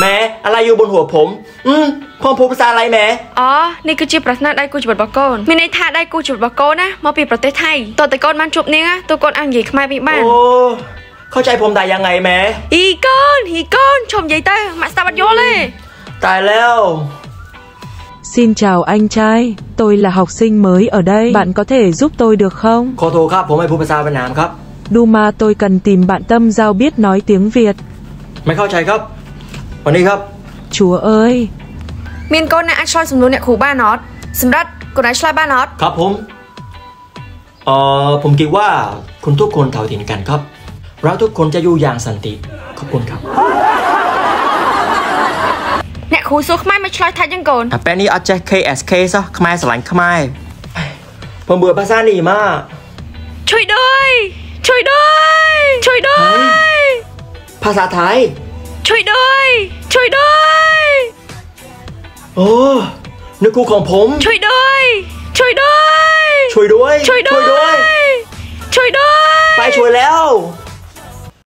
แม่อะไรอยู่บนหัวผม อืมพ่อพูดภาษาอะไรแม่อ๋อ นี่คือชื่อประนาได้กูจุดบอกโกนมีในท่าได้กูจุดบอกโกนนะมาปีประเทศไทยตัวตะโกนมันจุบเนี่ยตัวโกนอังยีขมายปีบ้านโอ้เข้าใจผมได้ยังไงแม่อีกอนอีกอนชมใหญ่เต้มาสตาบัดโยเลยตายแล้ว Xin chào anh trai, tôi là học sinh mới ở đây. Bạn có thể giúp tôi được không? Có thù khắp, bố mày phụ bà sao bên Nam khắp. Duma tôi cần tìm bạn tâm giao biết nói tiếng Việt. Mày khao chạy khắp, วันนี้ครับ Chúa ơi, Miên con này anh soi sùng luôn nè khủ ba nót Sầm đất, con này soi ba nót ครับผมเอ่อผมคิดว่าคุณทุกคนเท่าเทียมกันครับ เราทุกคนจะอยู่อย่างสันติขอบคุณครับ Nè khủ xuống mai mà soi thay chân cồn อะแป้นนี้เอาแจ็ค KSK ซะขมายสลันขมายผมเบื่อภาษานี่มาก Chui đôi, chui đôi, chui đôi ภาษาไทย ជួយด้วยជួយด้วย โอ้นึกครูของผม ជួយด้วยជួយด้วย ช่วยด้วย ជួយด้วยជួយด้วย ไปช่วยแล้ว